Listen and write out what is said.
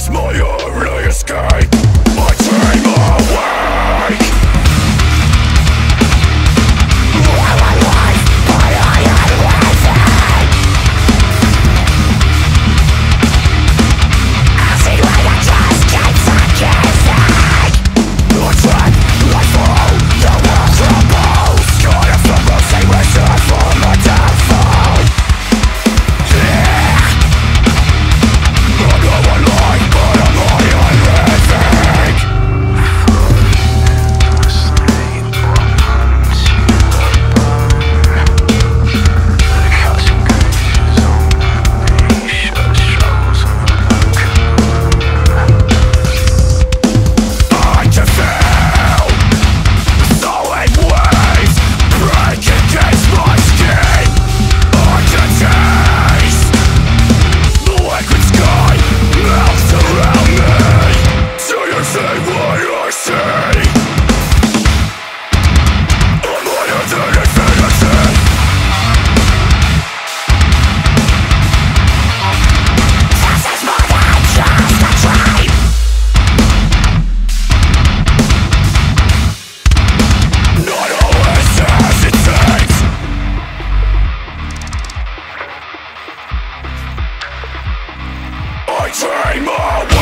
is my life, like. Return my